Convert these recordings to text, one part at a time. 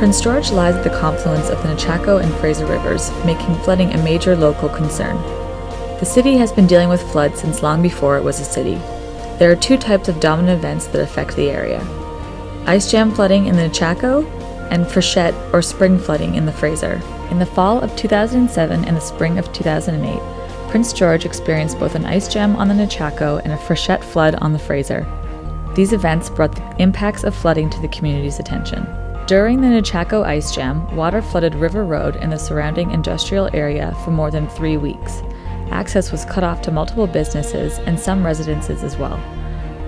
Prince George lies at the confluence of the Nechako and Fraser rivers, making flooding a major local concern. The city has been dealing with floods since long before it was a city. There are two types of dominant events that affect the area ice jam flooding in the Nechako and freshet or spring flooding in the Fraser. In the fall of 2007 and the spring of 2008, Prince George experienced both an ice jam on the Nechako and a freshet flood on the Fraser. These events brought the impacts of flooding to the community's attention. During the Nechako ice jam, water flooded River Road and the surrounding industrial area for more than three weeks. Access was cut off to multiple businesses and some residences as well.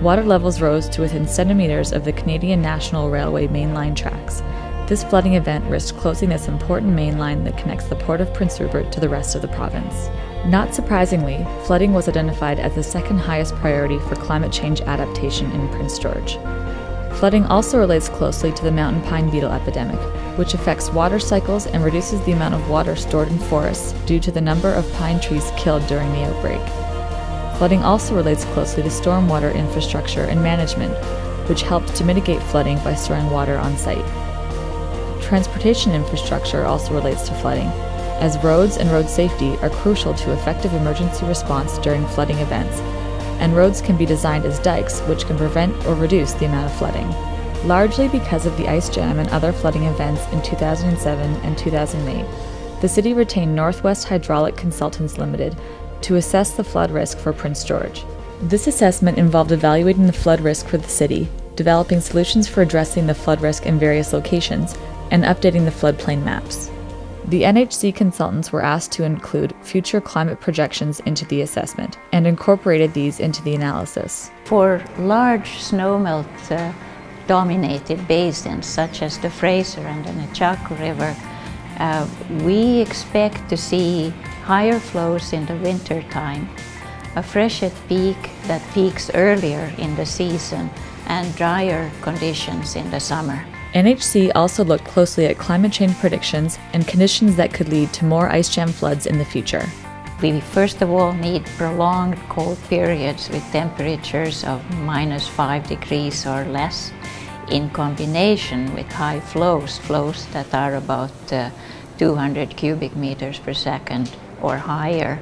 Water levels rose to within centimeters of the Canadian National Railway mainline tracks. This flooding event risked closing this important main line that connects the port of Prince Rupert to the rest of the province. Not surprisingly, flooding was identified as the second highest priority for climate change adaptation in Prince George. Flooding also relates closely to the mountain pine beetle epidemic, which affects water cycles and reduces the amount of water stored in forests due to the number of pine trees killed during the outbreak. Flooding also relates closely to stormwater infrastructure and management, which helps to mitigate flooding by storing water on site. Transportation infrastructure also relates to flooding, as roads and road safety are crucial to effective emergency response during flooding events, and roads can be designed as dikes which can prevent or reduce the amount of flooding. Largely because of the ice jam and other flooding events in 2007 and 2008, the city retained Northwest Hydraulic Consultants Limited to assess the flood risk for Prince George. This assessment involved evaluating the flood risk for the city, developing solutions for addressing the flood risk in various locations, and updating the floodplain maps. The NHC consultants were asked to include future climate projections into the assessment and incorporated these into the analysis. For large snowmelt uh, dominated basins such as the Fraser and the Nechako River, uh, we expect to see higher flows in the winter time, a freshet peak that peaks earlier in the season, and drier conditions in the summer. NHC also looked closely at climate change predictions and conditions that could lead to more ice jam floods in the future. We first of all need prolonged cold periods with temperatures of minus 5 degrees or less in combination with high flows, flows that are about uh, 200 cubic meters per second or higher.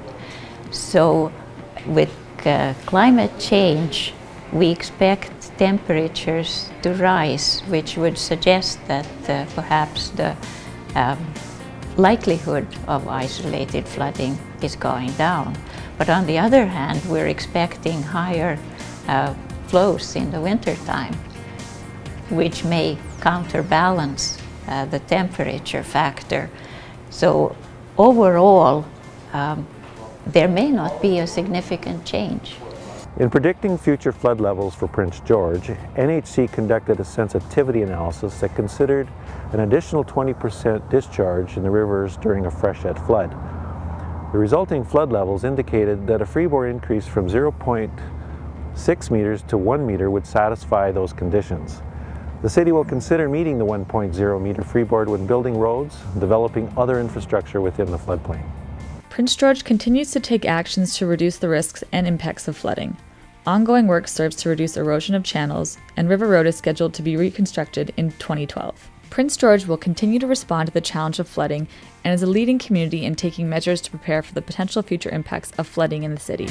So with uh, climate change, we expect temperatures to rise, which would suggest that uh, perhaps the um, likelihood of isolated flooding is going down. But on the other hand, we're expecting higher uh, flows in the wintertime, which may counterbalance uh, the temperature factor. So overall, um, there may not be a significant change. In predicting future flood levels for Prince George, NHC conducted a sensitivity analysis that considered an additional 20% discharge in the rivers during a freshet flood. The resulting flood levels indicated that a freeboard increase from 0.6 meters to 1 meter would satisfy those conditions. The city will consider meeting the 1.0 meter freeboard when building roads, developing other infrastructure within the floodplain. Prince George continues to take actions to reduce the risks and impacts of flooding. Ongoing work serves to reduce erosion of channels, and River Road is scheduled to be reconstructed in 2012. Prince George will continue to respond to the challenge of flooding and is a leading community in taking measures to prepare for the potential future impacts of flooding in the city.